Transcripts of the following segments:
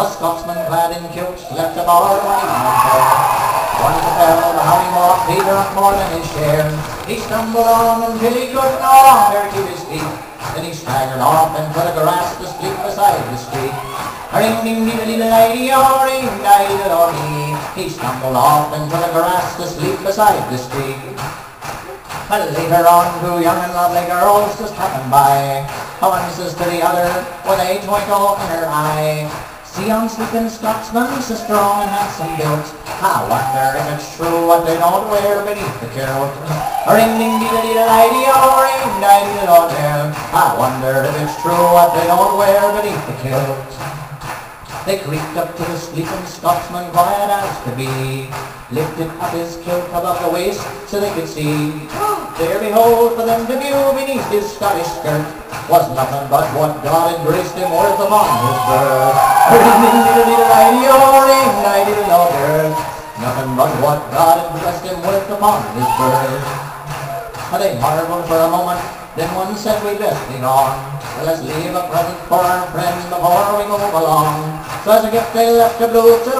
A Scotsman clad in kilts left a bar One to tell how he walked Peter more than his share. He stumbled on until he could no longer keep his feet. Then he staggered off and put a grass to sleep beside the street. Ring ding ding ding lady, oh ring ding He stumbled off and put a grass to sleep beside the street. But later on, two young and lovely girls just happened by. One says to the other, with a twinkle in her eye, See yon sleeping Scotsman, so strong and handsome built. I wonder if it's true what they don't wear beneath the kilt. Ring ding dee dee dee oh ring dee dee dee I wonder if it's true what they don't wear beneath the kilt. They creaked up to the sleeping Scotsman, quiet as could be. Lifted up his kilt above the waist so they could see. There behold for them to view beneath his Scottish skirt was nothing but what God had graced him worth upon his birth. Nothing but what God had blessed him with upon his birth. They marveled for a moment, then one said we best be gone. Let's leave a present for our friends before we move along. So as a gift they left a blue silk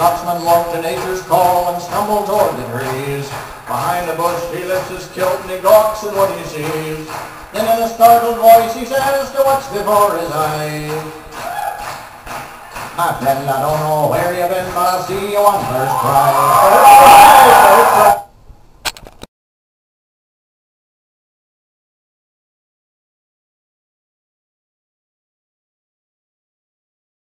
Scotsman woke to nature's call and stumbled toward the trees. Behind a bush he lifts his kilt and he gawks at what he sees. Then in a startled voice he says to what's before his eyes. My friend, I don't know where you've been, but I'll see you on first try. First try, first.